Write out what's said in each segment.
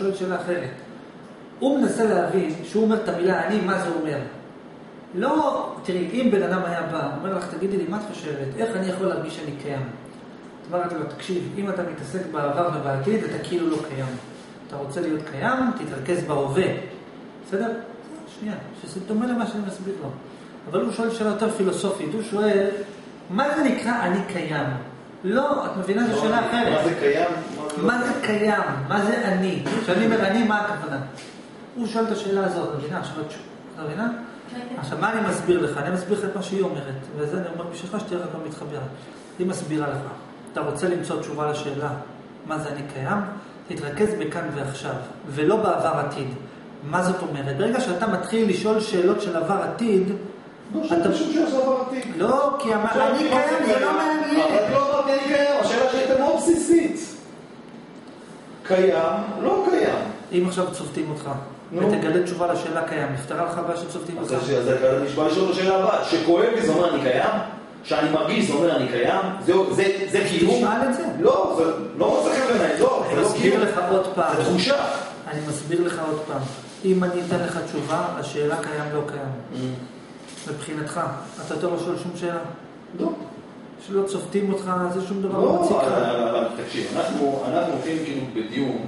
שואל שאלה אחרת. הוא מנסה להבין, שהוא אומר את המילה אני, מה זה אומר. לא, תראי, אם בן אדם היה בא, אומר לך, תגידי לי, מה את חושבת? איך אני יכול להרגיש שאני קיים? את אומרת לו, תקשיב, אם אתה מתעסק בעבר ובעתיד, אתה כאילו לא קיים. אתה רוצה להיות קיים, תתרכז בהווה. בסדר? שנייה, שזה דומה למה שאני מסביר לו. אבל הוא שואל שאלה יותר פילוסופית, הוא שואל, מה זה נקרא אני קיים? לא, את מבינה, זו שאלה אחרת. מה זה קיים? מה זה קיים? מה זה אני? כשאני אומר אני, מה הכוונה? הוא שואל את השאלה הזאת, מבינה? עכשיו את מבינה? עכשיו, מה אני מסביר לך? אני מסביר לך את מה שהיא אומרת, וזה אני אומר בשבילך שתהיה רק לא מתחבר. היא מסבירה לך. אתה רוצה למצוא תשובה לשאלה מה זה אני קיים? תתרכז בכאן ועכשיו, ולא בעבר עתיד. מה זאת אומרת? ברגע שאתה מתחיל לשאול שאלות של עבר עתיד, לא, שאתה שום שאלה של עבר עתיד. לא, כי אני קיים זה לא מעניין. אבל לא אמרתי אני קיים, השאלה שהייתה מאוד בסיסית. קיים, לא קיים. אם עכשיו צובטים אותך. ותגלה תשובה לשאלה קיים, נפתרה לך הבעיה שצובטים אותך? אז אתה נשבע לשאול את השאלה הבאה, שכואב לי זה אומר אני קיים? שאני מרגיש זה אומר אני קיים? זה זה קיום? תשאל את זה. לא, זה לא מוצא חן בעיניי, לא, אני זה לא מסביר קיום. לך עוד פעם. זה תחושה. אני מסביר לך עוד פעם. אם אני אתן לך תשובה, השאלה קיים לא קיים. מבחינתך, אתה יותר לא שואל שום שאלה. לא. שלא צובטים אותך, זה שום דבר לא לך. אבל תקשיב, אנחנו הולכים כאילו בדיון,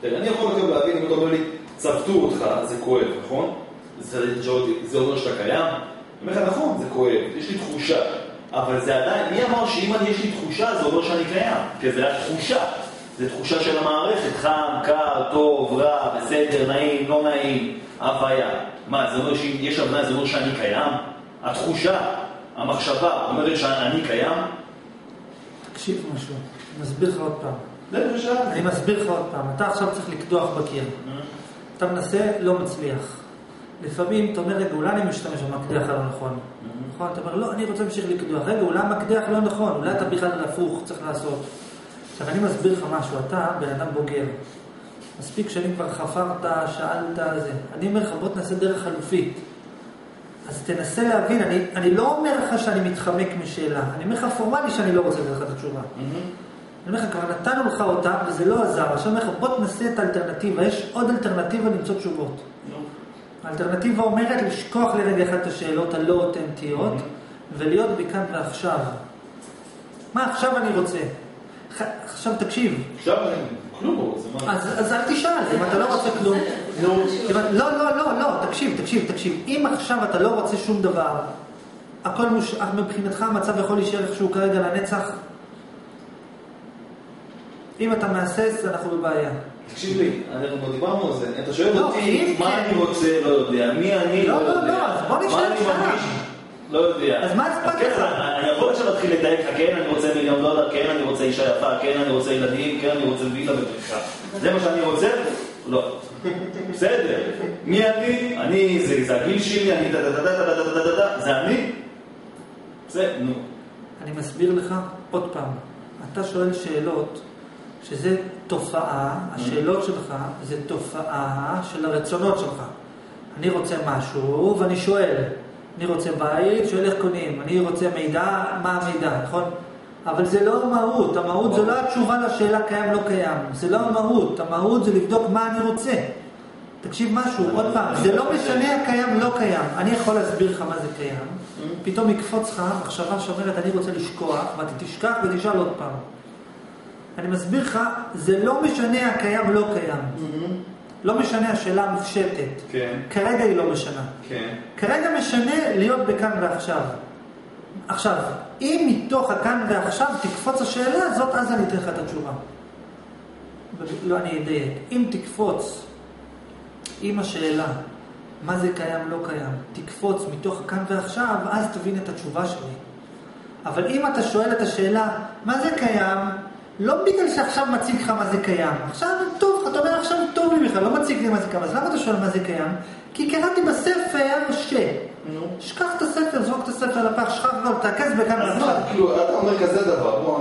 תראה, אני יכול כאילו להבין, אם אתה אומר לי, צבטו אותך, זה כואב, נכון? זה אומר שאתה קיים? אני אומר לך, נכון, זה כואב, יש לי תחושה, אבל זה עדיין, מי אמר שאם יש לי תחושה, זה אומר שאני קיים? כי זה היה תחושה, זה תחושה של המערכת, חם, קר, טוב, רע, בסדר, נעים, לא נעים, הוויה. מה, זה אומר שאם יש הבנה, זה אומר שאני קיים? התחושה, המחשבה, אומרת שאני קיים? תקשיב משהו, אני מסביר לך עוד פעם. אני מסביר לך עוד פעם. אתה עכשיו צריך לקדוח בקיר. אתה מנסה, לא מצליח. לפעמים אתה אומר, רגע, אולי אני משתמש במקדח הלא נכון. נכון? אתה אומר, לא, אני רוצה להמשיך לקדוח. רגע, אולי המקדח לא נכון, אולי אתה בכלל הפוך, צריך לעשות. עכשיו, אני מסביר לך משהו, אתה בן אדם בוגר. מספיק שנים כבר חפרת, שאלת, זה. אני אומר לך, בוא תנסה דרך חלופית. אז תנסה להבין, אני, אני לא אומר לך שאני מתחמק משאלה, אני אומר לך פורמלי שאני לא רוצה לתת לך את התשובה. אני אומר לך, כבר נתנו לך אותה וזה לא עזר, עכשיו אני אומר לך, בוא תנסה את האלטרנטיבה, יש עוד אלטרנטיבה למצוא תשובות. האלטרנטיבה אומרת לשכוח לרגע אחד את השאלות הלא אותנטיות ולהיות בכאן ועכשיו. מה עכשיו אני רוצה? עכשיו תקשיב, עכשיו אני... כלום לא? אז, אז אל תשאל, אם אתה לא רוצה כלום. לא, לא, לא, לא, תקשיב, תקשיב, תקשיב. אם עכשיו אתה לא רוצה שום דבר, הכל מוש... מבחינתך המצב יכול להישאר איכשהו כרגע לנצח? אם אתה מהסס, אנחנו בבעיה. תקשיב לי, אנחנו דיברנו על זה, אתה שואל לא, אותי מה כן. אני רוצה, לא יודע, מי אני, לא, לא לא, יודע. לא, אז בוא נשאל מה אני שאלה. מרגיש, לא יודע. אז מה אכפת כן, לך? אני יכול עכשיו להתחיל לדייק לך, כן, אני רוצה מיליון דולר, כן, אני רוצה אישה יפה, כן, אני רוצה ילדים, כן, אני רוצה וילה ובריכה. זה מה שאני רוצה? לא. בסדר. מי אני? אני, זה הגיל שלי, אני דה דה דה דה דה דה דה דה, זה אני? זה, נו. אני מסביר לך עוד פעם. אתה שואל שאלות שזה תופעה, השאלות שלך זה תופעה של הרצונות שלך. אני רוצה משהו ואני שואל. אני רוצה בית, שואל איך קונים. אני רוצה מידע, מה המידע, נכון? אבל זה לא המהות, המהות זה לא התשובה לשאלה קיים לא קיים, זה לא המהות, המהות זה לבדוק מה אני רוצה. תקשיב משהו, עוד פעם, זה לא משנה הקיים לא קיים, אני יכול להסביר לך מה זה קיים, פתאום יקפוץ לך מחשבה שאומרת אני רוצה לשכוח, ואתה תשכח ותשאל עוד פעם. אני מסביר לך, זה לא משנה הקיים לא קיים, לא משנה השאלה המופשטת, כן, כרגע היא לא משנה. כן. כרגע משנה להיות בכאן ועכשיו. עכשיו, אם מתוך הכאן ועכשיו תקפוץ השאלה הזאת, אז אני אתן לך את התשובה. לא, אני אדייק. אם תקפוץ עם השאלה, מה זה קיים, לא קיים, תקפוץ מתוך הכאן ועכשיו, אז תבין את התשובה שלי. אבל אם אתה שואל את השאלה, מה זה קיים, לא בגלל שעכשיו מציג לך מה זה קיים. עכשיו טוב אתה אומר עכשיו טוב לי בכלל, לא מציג לי מה זה קיים. אז למה אתה שואל מה זה קיים? כי קראתי בספר ש... נו. שכח את הספר, זרוק את הספר לפח, שכח הכל, תרכז בכאן אז ועכשיו. מה, כאילו, אתה אומר כזה דבר, בוא,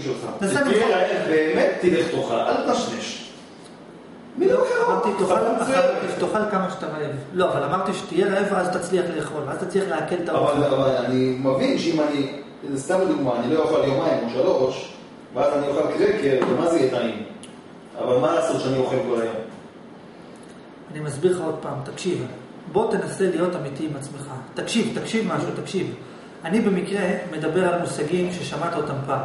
שלך. תעשה תהיה נכון. רעב באמת, תלך תאכל, אל תנשנש. מילים אחרות. אמרתי, תאכל, כמה שאתה רעב. לא, אבל אמרתי שתהיה רעב ואז תצליח לאכול, ואז תצליח לעכל את האוכל. אבל אני מבין שאם אני, סתם לדוגמה, אני לא אוכל יומיים או שלוש, ואז אני אוכל קרקר, ומה זה יהיה טעים? אבל מה לעשות שאני אוכל כל היום? אני מסביר לך עוד פעם, תקשיב, בוא תנסה להיות אמיתי עם עצמך. תקשיב, תקשיב משהו, תקשיב. אני במקרה מדבר על מושגים ששמעת אותם פעם.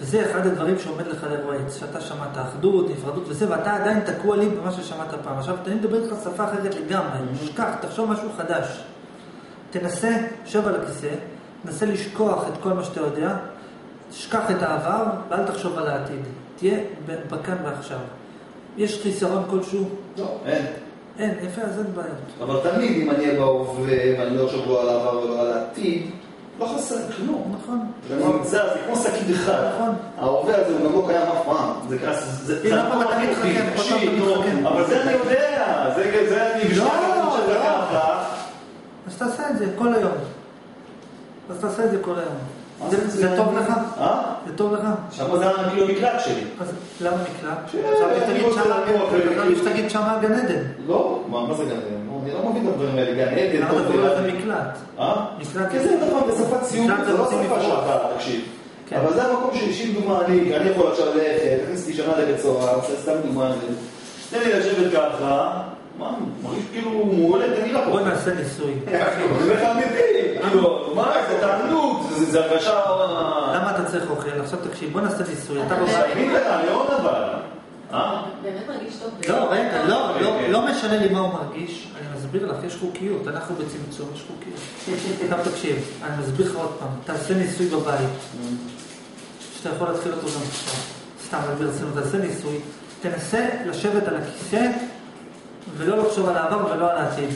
וזה אחד הדברים שעומד לך לרועץ, שאתה שמעת אחדות, נפרדות וזה, ואתה עדיין תקוע לי במה ששמעת פעם. עכשיו, אני מדבר איתך שפה אחרת לגמרי, שכח, תחשוב משהו חדש. תנסה, שב על הכיסא, תנסה לשכוח את כל מה שאתה יודע, תשכח את העבר ואל תחשוב על העתיד. תהיה בכאן ועכשיו. יש חיסרון כלשהו? לא, אין. אין, יפה, אז אין בעיות. אבל תמיד אם אני אהיה בהווה ואני לא אחשוב לא על העבר ולא על העתיד, לא חסר כלום. נכון. זה כמו שקית אחד. נכון. ההווה הזה הוא גם לא קיים אף פעם. זה כעס, זה פעם אתה מתחכם. אבל זה אני יודע, זה זה אני בשביל לא, לא. ככה. אז תעשה את זה כל היום. אז תעשה את זה כל היום. זה- זה טוב לך? אה? זה טוב לך? שם זה כאילו המקלט שלי. אז למה מקלט? כן, אני תגיד שמה- לבוא שתגיד גן עדן. לא, מה זה גן עדן? אני לא מבין את הדברים האלה, גן עדן, למה אתה קורא. לזה מקלט? אה? מקלט כי זה נכון, בשפת ציון, מקלט זה לא שפה. שלך, תקשיב. כן. אבל זה המקום שאישית דוגמה, אני יכול עכשיו ללכת, תכניס אותי שנה לבית סוהר, זה סתם דוגמה. תן לי לשבת ככה, מה, מרגיש כאילו מעולה, תן לי בוא לפה. נעשה ניסוי. אני אומר לך אמיתי, כאילו, מה, זה תענוג, זה- הרגשה... למה אתה צריך אוכל? עכשיו תקשיב, בוא נעשה ניסוי. אתה בבית. תגיד לך, ליאון אבל. אה? באמת מרגיש טוב. לא, רגע, לא, לא, כן. לא משנה לי מה הוא מרגיש, אני מסביר לך, יש חוקיות, אנחנו בצמצום, יש חוקיות. עכשיו תקשיב, אני מסביר לך עוד פעם, תעשה ניסוי בבית, שאתה יכול להתחיל אותו גם עכשיו, סתם, אבל ברצינות, תעשה ניסוי, תנסה לשבת על הכיסא ולא לחשוב על העבר ולא על העתיד.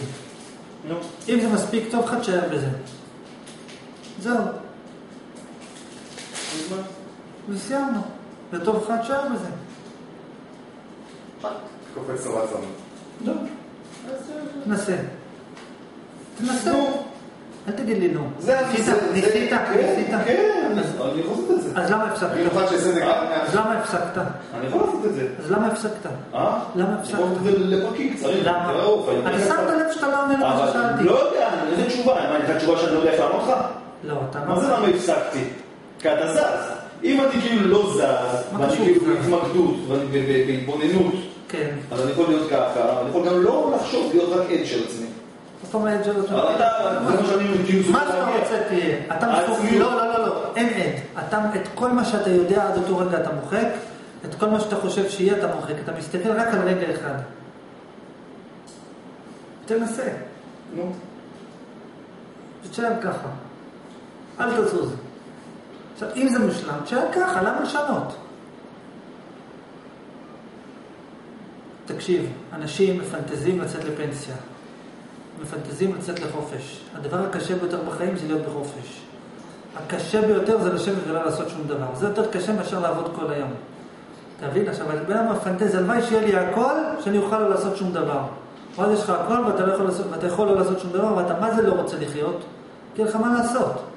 אם זה מספיק טוב לך, תשאר בזה. זהו, וסיימנו. זה טוב לך, תשאר בזה. קופץ נורא צמוד. לא. תנסה. תנסה. אל תגיד לי נו. ניסית, ניסית, כן, ניסית. כן, אז- אני יכול לעשות את זה. אז למה הפסקת? במיוחד שזה גם אז למה הפסקת? אני יכול לעשות את זה. אז למה הפסקת? אה? למה הפסקת? לפרקים קצרים. למה? אוף, אני שמת לב שאתה לא עונה למה ששאלתי. לא יודע, איזה תשובה? מה, אתן תשובה שאני לא יודע איך לענות לך? לא, אתה מה זה אמרת. למה הפסקתי? כי אתה זז. אם אני כאילו לא זז, ואני כאילו? בהתמקדות, בהתבוננות, כן. אז אני יכול להיות ככה, אני יכול גם לא לחשוב, להיות רק עד של עצמי. זאת אומרת זה מה שאני כאילו מה שאתה. רוצה תהיה. אתה מחוק... העצמיות. לא, לא, לא, לא. אין עד. אתה, את כל מה שאתה יודע עד אותו רגע אתה מוחק, את כל מה שאתה חושב שיהיה אתה מוחק. אתה מסתכל רק על רגע אחד. תנסה. נו. תשאר ככה. אל תזוז. עכשיו, אם זה מושלם, תשאר ככה, למה לשנות? תקשיב, אנשים מפנטזים לצאת לפנסיה. מפנטזים לצאת לחופש. הדבר הקשה ביותר בחיים זה להיות בחופש. הקשה ביותר זה לשבת ולא לעשות שום דבר. זה יותר קשה מאשר לעבוד כל היום. אתה מבין? עכשיו, בן אדם מפנטז, הלוואי שיהיה לי הכל, שאני אוכל לא לעשות שום דבר. ואז יש לך הכל ואתה, לא יכול לעשות, ואתה יכול לא לעשות שום דבר, ואתה מה זה לא רוצה לחיות? כי אין לך מה לעשות.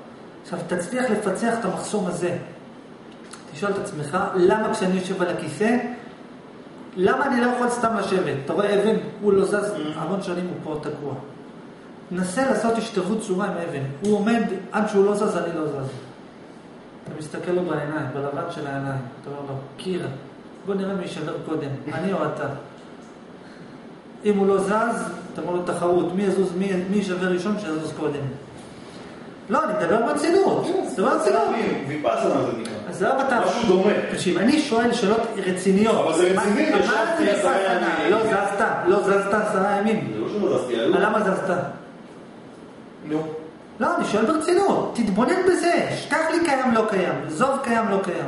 עכשיו, תצליח לפצח את המחסום הזה. תשאל את עצמך, למה כשאני יושב על הכיסא, למה אני לא יכול סתם לשבת? אתה רואה אבן, הוא לא זז, המון שנים הוא פה תקוע. נסה לעשות השתלבות צורה עם אבן. הוא עומד, עד שהוא לא זז, אני לא זז. אתה מסתכל לו בעיניים, בלבן של העיניים. אתה אומר לו, קיר, בוא נראה מי יישבר קודם, אני או אתה. אם הוא לא זז, אתה אומר לו תחרות, מי יזוז, מי, מי יישבר ראשון, שיזוז קודם. לא, אני מדבר ברצינות. מדבר ברצינות. ויפאסנה זה נקרא. אז למה אתה... משהו דומה. תקשיב, אני שואל שאלות רציניות. אבל זה רציני, ישבתי זה עשרה? ימים. לא זזת, לא זזת עשרה ימים. זה לא שלא זזתי, למה זזת? נו. לא, אני שואל ברצינות. תתבונן בזה. שכח לי קיים, לא קיים. עזוב קיים, לא קיים.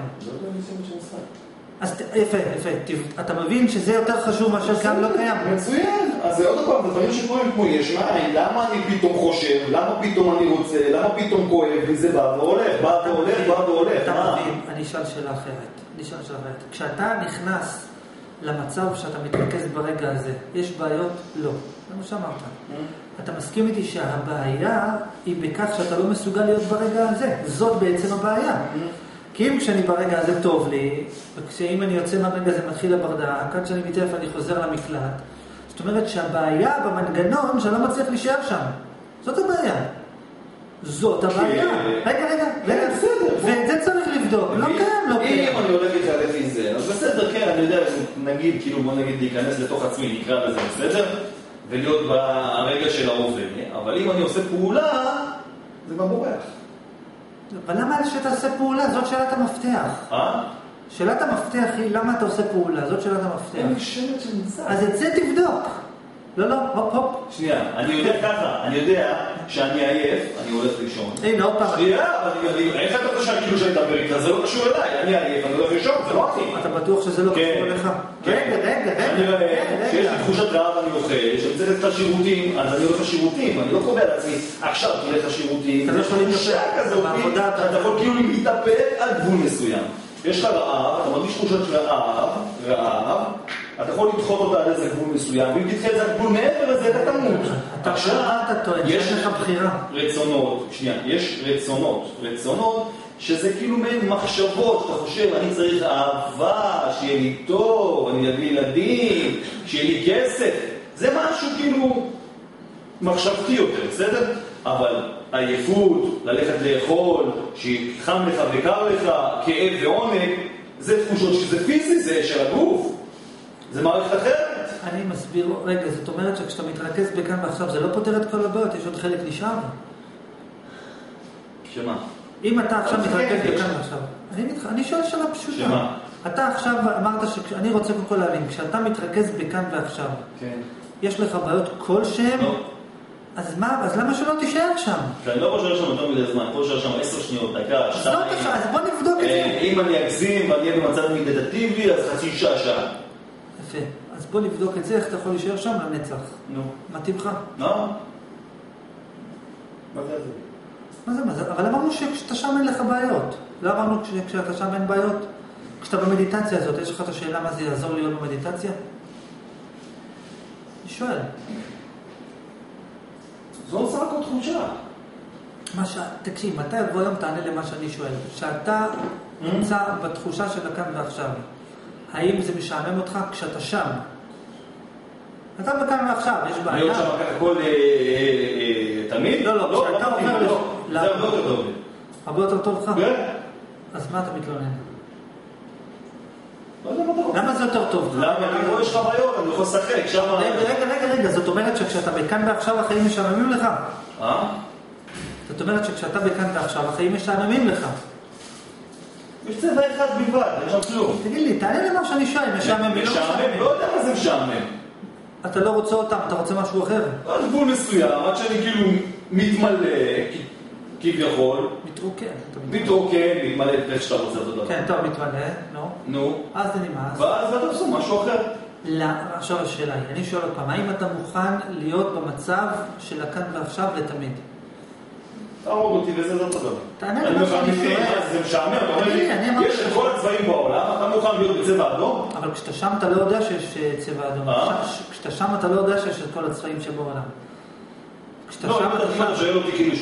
אז יפה, יפה. אתה מבין שזה יותר חשוב מאשר קיים, לא קיים. מצוין. אז זה עוד פעם, דברים שקורים כמו יש מאין. למה אני פתאום חושב? למה פתאום אני רוצה? למה פתאום כואב? וזה בא והולך, בא והולך, בא והולך. אתה? מבין, אני אשאל שאלה אחרת. אני אשאל שאלה אחרת. כשאתה נכנס למצב שאתה מתרכז ברגע הזה, יש בעיות? לא. זה מה שאמרת. אתה מסכים איתי שהבעיה היא בכך שאתה לא מסוגל להיות ברגע הזה. זאת בעצם הבעיה. כי אם כשאני ברגע הזה טוב לי, וכשאם אני יוצא מהרגע הזה מתחיל הברדק, עד שאני מתעלף אני חוזר למקלט, זאת אומרת שהבעיה במנגנון שאני לא מצליח להישאר שם. זאת הבעיה. זאת הבעיה. רגע, רגע, רגע. בסדר. ואת זה צריך לבדוק. לא קיים, לא אם קיים. אני הולך איתך לפי זה, אז בסדר, כן, אני יודע, נגיד, כאילו, בוא נגיד, להיכנס לתוך עצמי, נקרא לזה בסדר? ולהיות ברגע של ההווה, אבל אם אני עושה פעולה, זה כבר בורח. אבל למה שתעשה פעולה? זאת שאלת המפתח. אה? שאלת המפתח היא למה אתה עושה פעולה, זאת שאלת המפתח. אז את זה תבדוק. לא, לא, הופ, הופ. שנייה, אני יודע ככה, אני יודע שאני עייף, אני הולך לישון. הנה, עוד פעם. שנייה, איך אתה חושב כאילו שאני אדבר איתך? זה לא קשור אליי, אני עייף, אני הולך לישון, זה לא אני. אתה בטוח שזה לא כן. קשור אליך? כן. רגע, רגע, רגע. אני רואה רגע, שיש רגע. לי תחושת רעב אני אוכל, שאני צריך ללכת לשירותים, אז אני הולך לשירותים, אני לא קובע לעצמי, עכשיו תלך לשירותים. אתה לא יכול להתאפק, כזאת, אתה- יכול כאילו להתאפק על גבול מסוים. יש לך רעב, אתה מרגיש תחושת רעב, רעב, אתה יכול לדחות אותה על איזה גבול מסוים, ואם תדחה את זה על גבול מעבר לזה, אתה תמות. אתה עכשיו, אתה טוען, יש לך בחירה. רצונות, שנייה, יש רצונות, רצונות שזה כאילו מעין מחשבות, שאתה חושב, אני צריך אהבה, שיהיה לי טוב, אני אביא ילדים, שיהיה לי כסף, זה משהו כאילו מחשבתי יותר, בסדר? אבל עייפות, ללכת לאכול, שחם לך וקר לך, כאב ועונג, זה תחושות שזה פיזי, זה של הגוף, זה מערכת אחרת. אני מסביר, רגע, זאת אומרת שכשאתה מתרכז בכאן ועכשיו זה לא פותר את כל הבעיות, יש עוד חלק נשאר. שמה? אם אתה עכשיו מתרכז כן, יש. בכאן ועכשיו, אני מתח- אני שואל שאלה פשוטה. שמה? אתה עכשיו אמרת שאני רוצה קודם כל להבין, כשאתה מתרכז בכאן ועכשיו, כן. יש לך בעיות כלשהן, לא. אז מה, אז למה שלא תישאר שם? שאני לא חושב שם יותר מדי זמן, אני חושב שם עשר שניות, דקה, לא שתיים. אז בוא נבדוק את אה, זה. אם אני אגזים ואני אהיה במצב מדדטיבי, אז חצי שעה, שעה. יפה. אז בוא נבדוק את זה, איך אתה יכול להישאר שם לנצח. נו. מתאים לך? לא? מה זה זה? מה זה, מה זה? אבל אמרנו שכשאתה שם אין לך בעיות. לא אמרנו שכשאתה שם אין בעיות? כשאתה במדיטציה הזאת, יש לך את השאלה מה זה יעזור להיות במדיטציה? אני שואל. זו סך הכל תחושה. מה ש... תקשיב, מתי יבוא היום תענה למה שאני שואל. כשאתה נמצא בתחושה של הכאן ועכשיו, האם זה משעמם אותך כשאתה שם? אתה בכאן ועכשיו, יש בעיה. להיות שם ככה כל אה, אה, אה, תמיד? לא, לא, כשאתה מתאים, עובר לא. ל- זה הרבה יותר טוב. הרבה יותר טוב לך? כן? אז מה אתה מתלונן? לא. למה זה יותר טוב לך? למה? כי פה יש חוויות, אני יכול לשחק, שם... רגע, רגע, רגע, זאת אומרת שכשאתה בכאן ועכשיו החיים משעממים לך? אה? זאת אומרת שכשאתה בכאן ועכשיו החיים משעממים לך. יש צבע אחד בלבד, אין שם כלום. תגיד לי, תענה למה שאני שואל, משעמם, לא משעמם. לא יודע מה זה משעמם. אתה לא רוצה אותם, אתה רוצה משהו אחר. עד גבול מסוים, עד שאני כאילו מתמלא, כביכול, מתרוקן. מתרוקן. מתמלא איך שאתה רוצה דבר. כן, טוב, מתמלא, נו. נו, אז זה נמאס. ואז אתה עושה משהו אחר. לא, עכשיו השאלה היא, אני שואל פעם, האם אתה מוכן להיות במצב של הכאן ועכשיו לתמיד? תהרוג אותי וזה זה אותו דבר. תענה למה שאני שואל. זה משעמם, יש את. כל הצבעים בעולם, אתה מוכן להיות בצבע אדום? אבל כשאתה שם אתה לא יודע שיש אה, צבע אדום. אה? כשאתה שם אתה לא יודע שיש את כל הצבעים שבעולם. כשאתה לא, שם אם אתה אתה שם. שואל אותי כאילו,